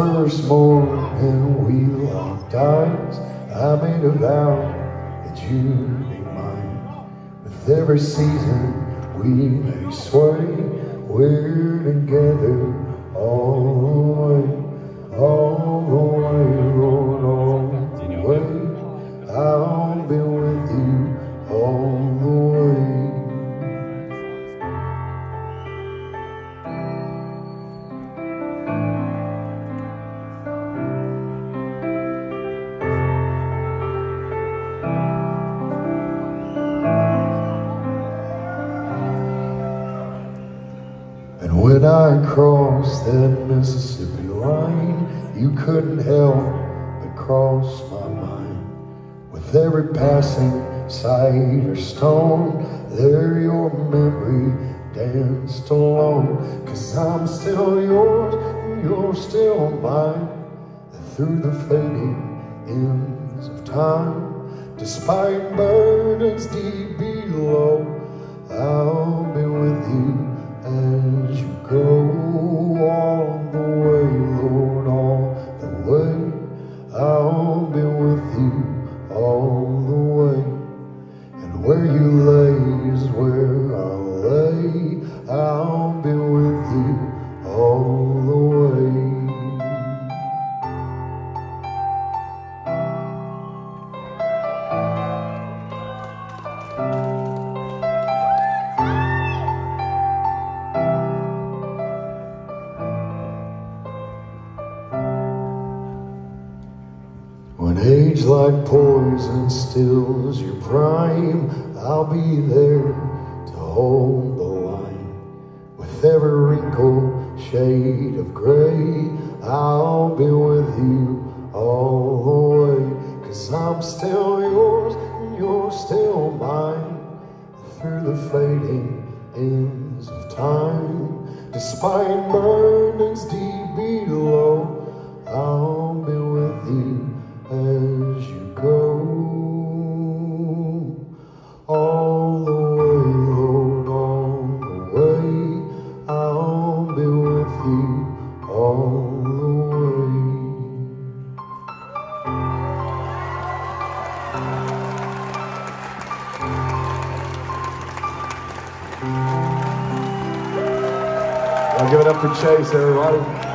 first morning we locked eyes, I made a vow that you'd be mine. With every season we may sway, we're together all And when I crossed that Mississippi line, you couldn't help but cross my mind. With every passing sight or stone, there your memory danced along. Cause I'm still yours, and you're still mine. And through the fading ends of time, despite burdens deep below, I'll be with you age like poison stills your prime, I'll be there to hold the line. With every wrinkle, shade of gray, I'll be with you all the way. Cause I'm still yours and you're still mine. Through the fading ends of time, despite burdens deep below, all the way. I'll give it up for Chase, everybody.